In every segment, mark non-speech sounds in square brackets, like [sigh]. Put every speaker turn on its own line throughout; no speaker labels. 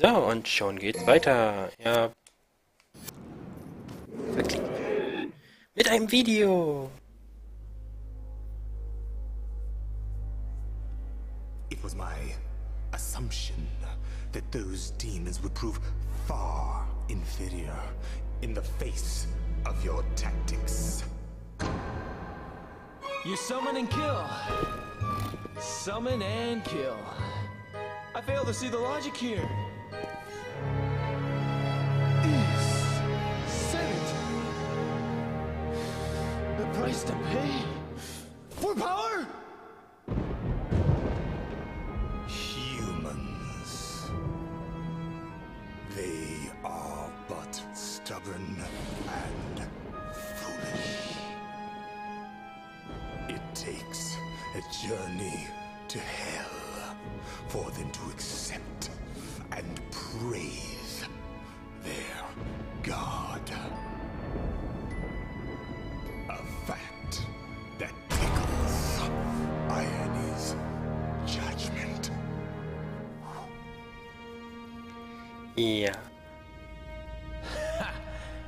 So, und schon geht's weiter. Ja. Mit einem Video.
It was my assumption that those demons would prove far inferior in the face of your tactics.
You summon and kill. Summon and kill. I fail to see the logic here. Price to pay for power?
Humans. They are but stubborn and foolish. It takes a journey to hell for them to accept and praise their god.
Ja. [laughs]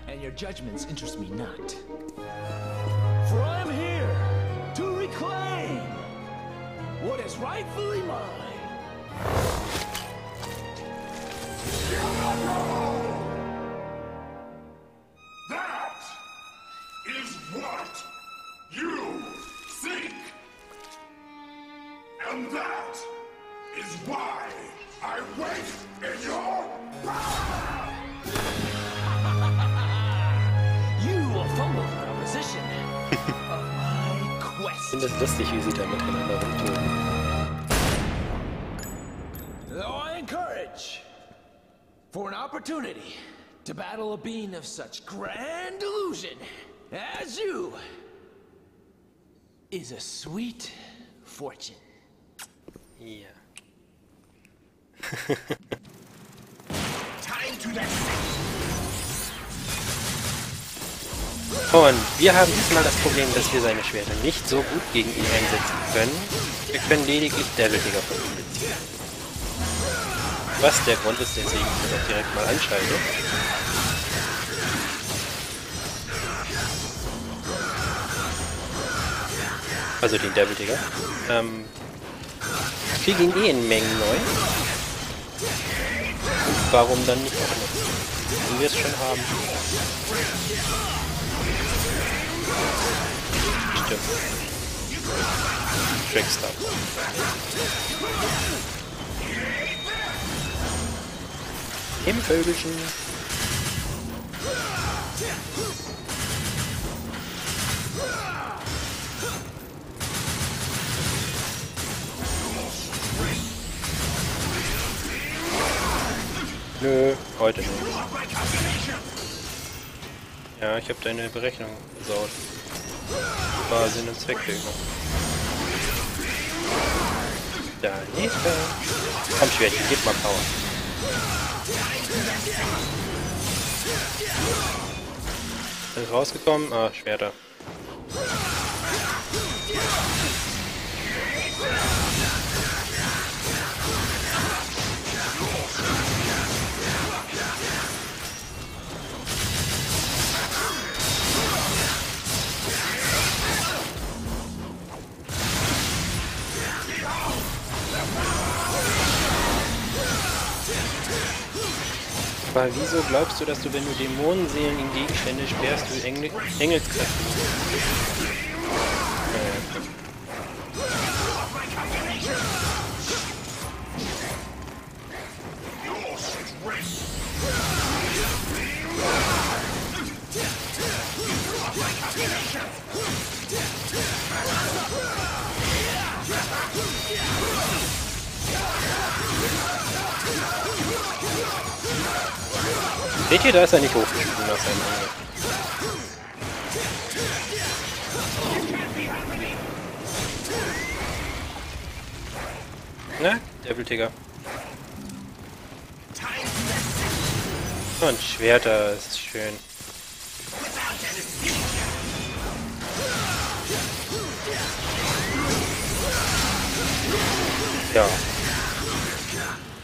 And your judgments interest me not. For I'm here to reclaim what is rightfully mine.
Lustig, wie sie da miteinander rumtun.
Though I encourage for an opportunity to battle a being of such grand delusion as you is a sweet fortune.
Ja. [laughs]
Time to dissect.
Und wir haben diesmal das Problem, dass wir seine Schwerter nicht so gut gegen ihn einsetzen können. Wir können lediglich Devil-Digger von ihm beziehen. Was der Grund ist, weswegen ich das auch direkt mal anschalte. Also den Devil-Digger. Ähm, ich kriege eh in Mengen neu. Und warum dann nicht auch nutzen? Wenn wir es schon haben. Stimmt. Trickster. Im Vögelchen. Nö, heute nicht. Ja, ich habe deine Berechnung versaut. War Sinn und Zweck der. Da, nächster. Komm, Schwertchen, gib mal Power. Ist rausgekommen? Ah, Schwerter. Aber wieso glaubst du, dass du, wenn du Dämonenseelen in Gegenstände sperrst, du Engel Engelskräfte Seht ihr, da ist er nicht hochgesprungen nach seinem Angriff. Na, Devil Tigger. Und Schwerter ist schön. Ja.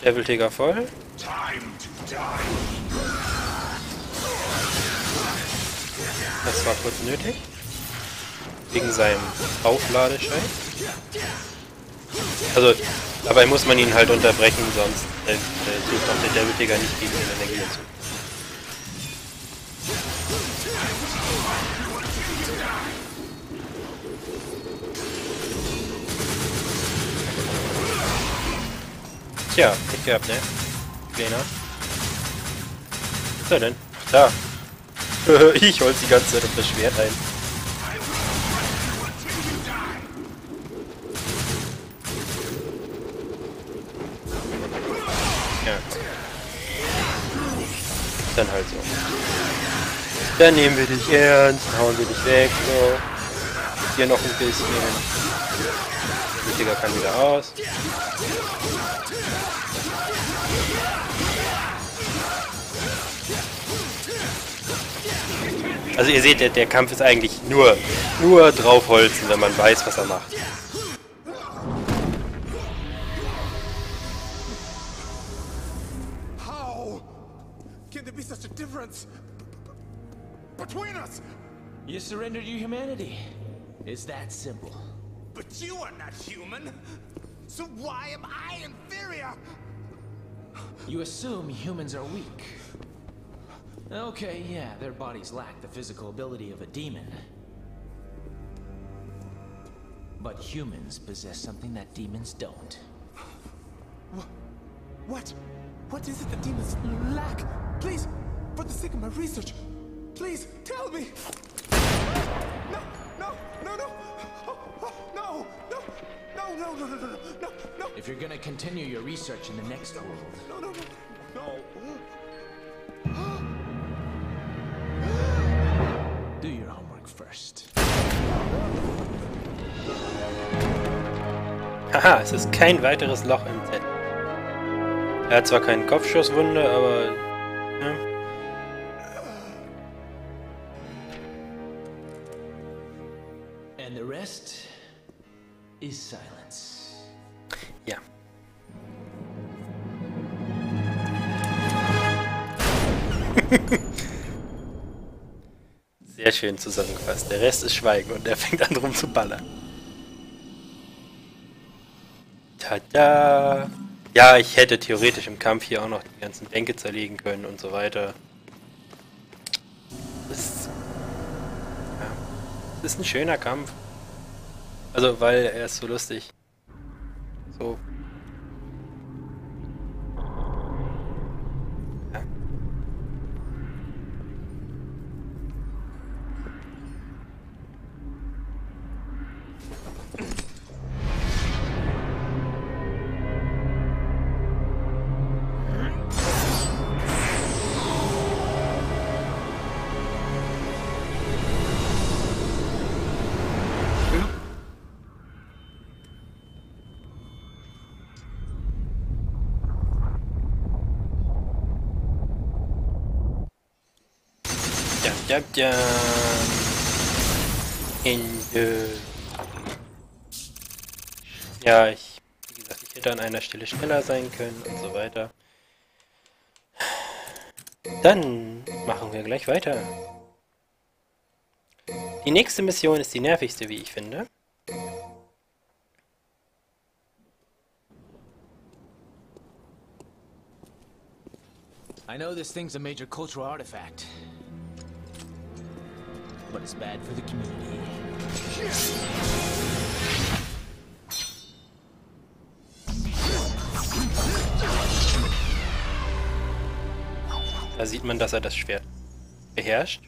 Devil Tigger voll.
Time to die.
Das war kurz nötig. Wegen seinem Aufladeschein. Also, dabei muss man ihn halt unterbrechen, sonst äh, äh, sucht auch der Devil Digger nicht gegen den Energie dazu. Tja, Pech gehabt, ne? Lena. Er denn? Da. [laughs] ich hol's die ganze Zeit auf das Schwert ein. Ja. Dann halt so. Dann nehmen wir dich ernst, hauen wir dich weg, so. Hier noch ein bisschen. Digger kann wieder aus. Also ihr seht, der, der Kampf ist eigentlich nur, nur draufholzen, wenn man weiß, was er macht.
How can there be such a difference between us?
You surrendered your humanity. It's that simple.
But you are not human. So why am I inferior?
You assume humans are weak. Okay, yeah, their bodies lack the physical ability of a demon. But humans possess something that demons don't.
What? What is it the demons lack? Please, for the sake of my research, please tell me. No, no, no, no, oh, oh, no, no, no, no, no, no, no, no, no,
If you're gonna continue your research in the next world,
no, no, no, no.
do first.
Haha, es ist kein weiteres Loch im Set. Er hat zwar keine Kopfschusswunde, aber... schön zusammengefasst. Der Rest ist Schweigen und er fängt an rum zu ballern. Tada! Ja, ich hätte theoretisch im Kampf hier auch noch die ganzen Bänke zerlegen können und so weiter. Das ist, ja, das ist ein schöner Kampf. Also, weil er ist so lustig. So. Ja, ja. Ende. Ja, ich, wie gesagt, ich hätte an einer Stelle schneller sein können und so weiter. Dann machen wir gleich weiter. Die nächste Mission ist die nervigste, wie ich finde.
I know this thing's a major cultural artifact. But it's bad for the community.
Da sieht man, dass er das Schwert beherrscht.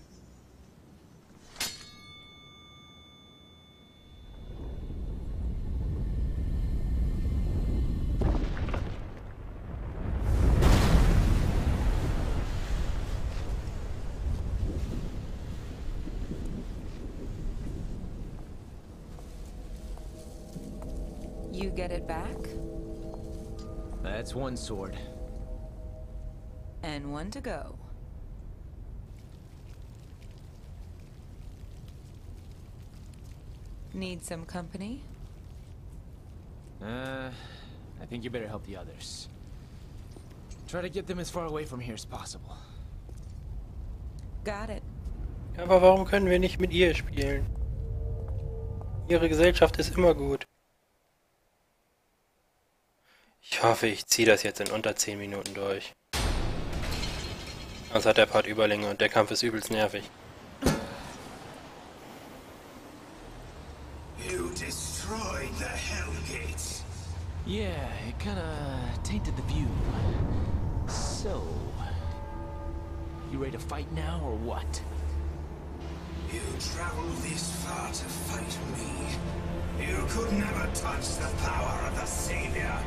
One sword.
And one to go. Need some company?
Uh, I think you better help the others. Try to get them as far away from here as possible.
Got it.
Aber warum können wir nicht mit ihr spielen? Ihre Gesellschaft ist immer gut. Ich hoffe, ich ziehe das jetzt in unter 10 Minuten durch. Sonst hat der Part Überlänge und der Kampf ist übelst nervig.
You destroyed the Hellgates.
Yeah, it kinda tainted the view. So... You ready to fight now, or what?
You traveled this far to fight me. You could never touch the power of the Savior.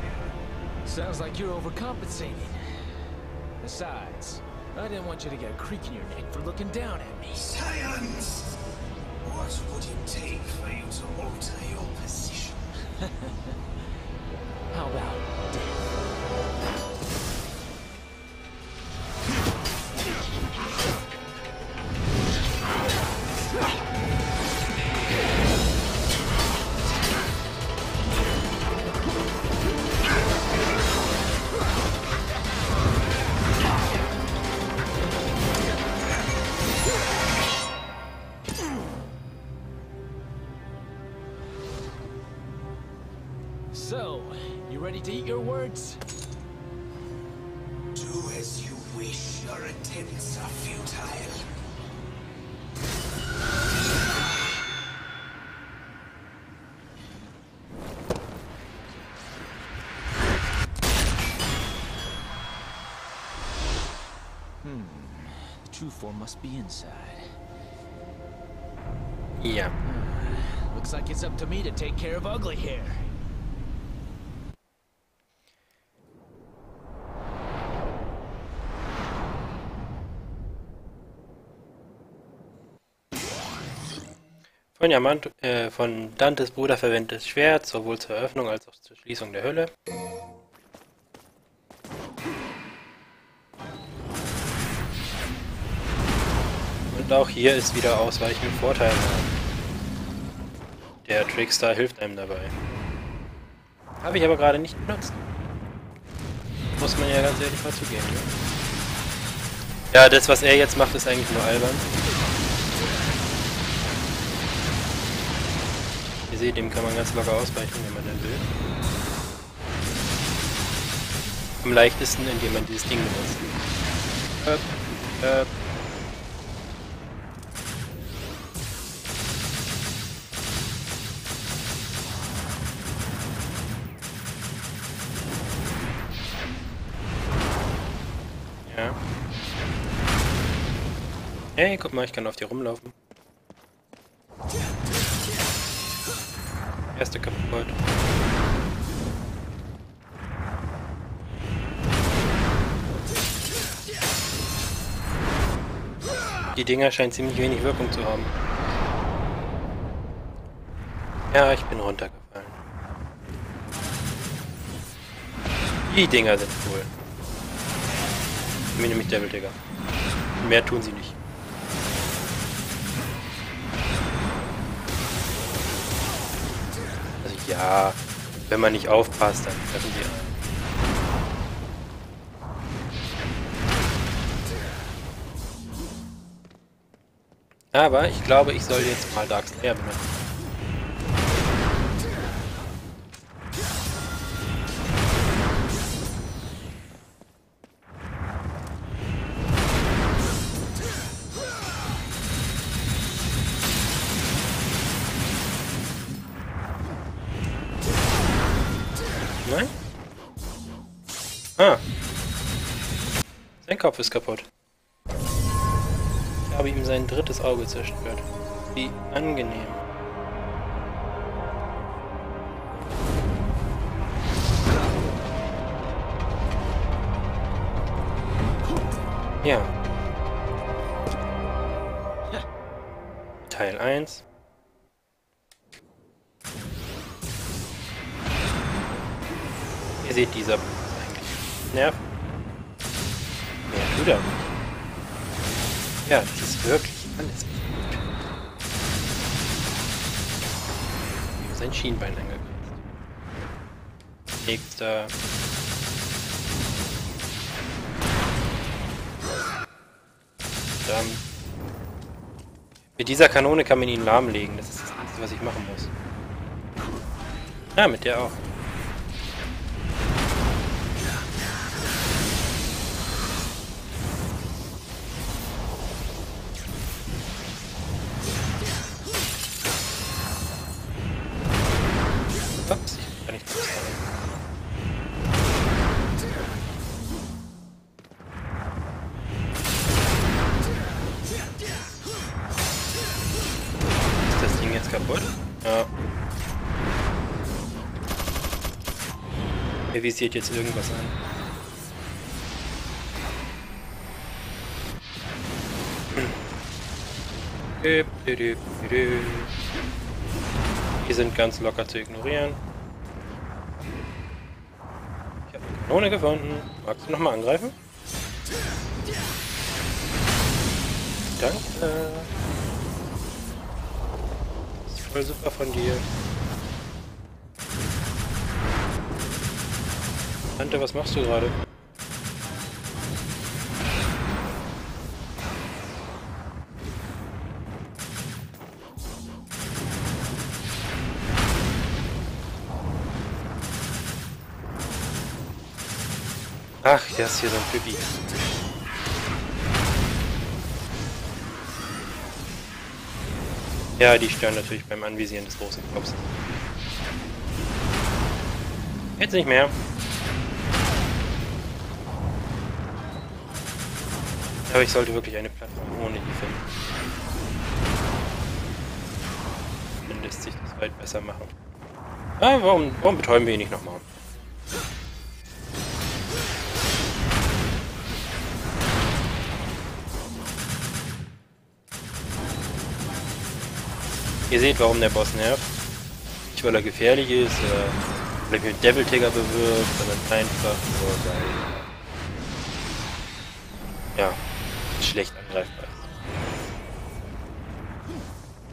Sounds like you're overcompensating. Besides, I didn't want you to get a creak in your neck for looking down at me.
Silence! What would it take for you to alter your position? [laughs]
How about death? True form must be inside.
Ja. [sighs]
Looks like it's up to me to take care of ugly hair.
Von, Yamant, äh, von Dantes Bruder verwendetes Schwert, sowohl zur Eröffnung als auch zur Schließung der Hölle. Auch hier ist wieder Ausweichen mit Vorteil. Der Trickster hilft einem dabei. Habe ich aber gerade nicht benutzt. Muss man ja ganz ehrlich mal zugeben. Ne? Ja, das was er jetzt macht, ist eigentlich nur albern. Ihr seht, dem kann man ganz locker ausweichen, wenn man denn will. Am leichtesten, indem man dieses Ding benutzt. Öp, öp. Ja. Hey, guck mal, ich kann auf dir rumlaufen. Erste kaputt. Die Dinger scheinen ziemlich wenig Wirkung zu haben. Ja, ich bin runtergefallen. Die Dinger sind cool. Mir nämlich Devil Digger. Mehr tun sie nicht. Also ja, wenn man nicht aufpasst, dann treffen sie einen. Aber ich glaube, ich soll jetzt mal Dark Slayer benutzen. Sein Kopf ist kaputt. Ich habe ihm sein drittes Auge zerstört. Wie angenehm. Ja. Teil 1. Ihr seht, dieser nervt du? Ja, das ist wirklich alles. Ihm sein Schienbein angekratzt. Liegt da. Dann. Mit dieser Kanone kann man ihn lahmlegen. Das ist das Einzige, was ich machen muss. Ja, mit der auch. Kaputt? Ja. Er visiert jetzt irgendwas an. Die sind ganz locker zu ignorieren. Ich habe eine Kanone gefunden. Magst du nochmal angreifen? Danke. Voll super von dir. Tante, was machst du gerade? Ach, das hier so ein Pippi. Ja, die stören natürlich beim Anvisieren des großen Kopfs. Jetzt nicht mehr. Aber ich sollte wirklich eine Plattform ohne die finden. Dann lässt sich das weit besser machen. Ah, warum, warum betäuben wir ihn nicht nochmal? Ihr seht, warum der Boss nervt. Nicht, weil er gefährlich ist oder weil er mit Devil Trigger bewirkt, sondern einfach nur, weil ja, schlecht angreifbar ist.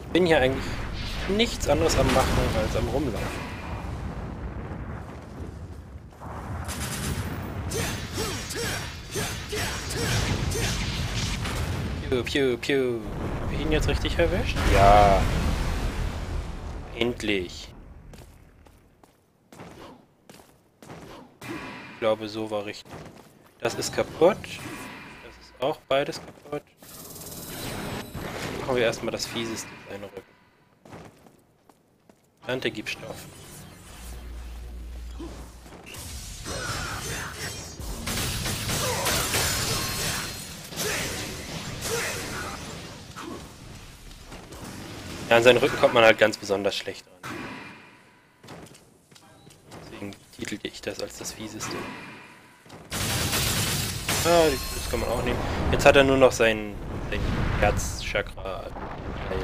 Ich bin hier eigentlich nichts anderes am Machen als am Rumlaufen. Piu, piu, piu. Hab ich ihn jetzt richtig erwischt? Ja. Endlich. Ich glaube, so war richtig. Das ist kaputt. Das ist auch beides kaputt. Machen wir erstmal das Fieseste in seinen Rücken. Tante gibt Stoff. Ja, an seinen Rücken kommt man halt ganz besonders schlecht ran. Deswegen titelte ich das als das Fieseste. Ah, das kann man auch nehmen. Jetzt hat er nur noch sein, sein Herzchakra Teil.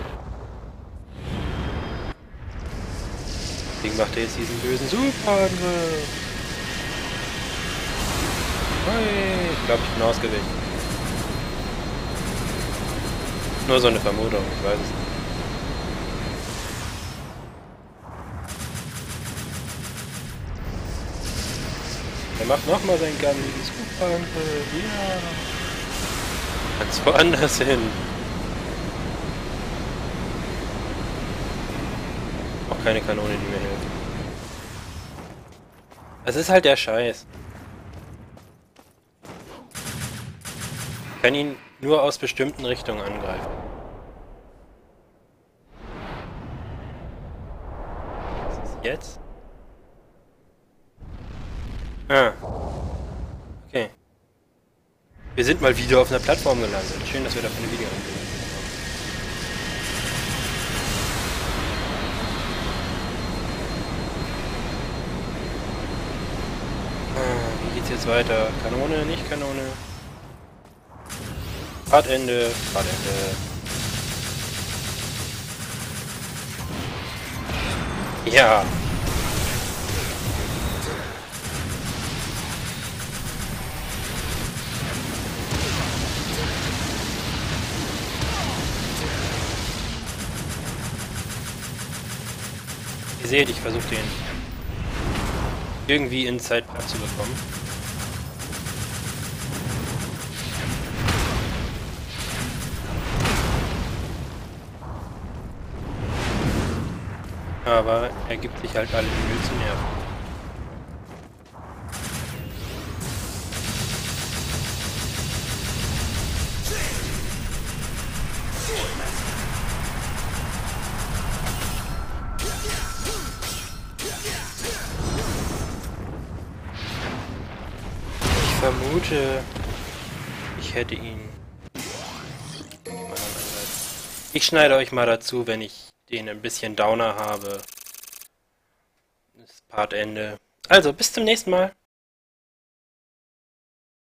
Deswegen macht er jetzt diesen bösen Superangriff. Hey, ich glaube, ich bin ausgewichen. Nur so eine Vermutung, ich weiß es nicht. Er macht nochmal seinen gammigen Superangriff. Ja. Ganz woanders hin. Auch keine Kanone, die mir hilft. Es ist halt der Scheiß. Ich kann ihn nur aus bestimmten Richtungen angreifen. Was ist jetzt? Ah. Okay. Wir sind mal wieder auf einer Plattform gelandet. Schön, dass wir dafür eine Video haben. Ah, Wie geht's jetzt weiter? Kanone, nicht Kanone? Fahrtende, Fahrtende. Ja. Ihr seht, ich versuche den irgendwie in Zeit zu bekommen. Aber er gibt sich halt alle Mühe zu nerven. Hätte ihn. Ich schneide euch mal dazu, wenn ich den ein bisschen Downer habe. Das Partende. Also, bis zum nächsten Mal.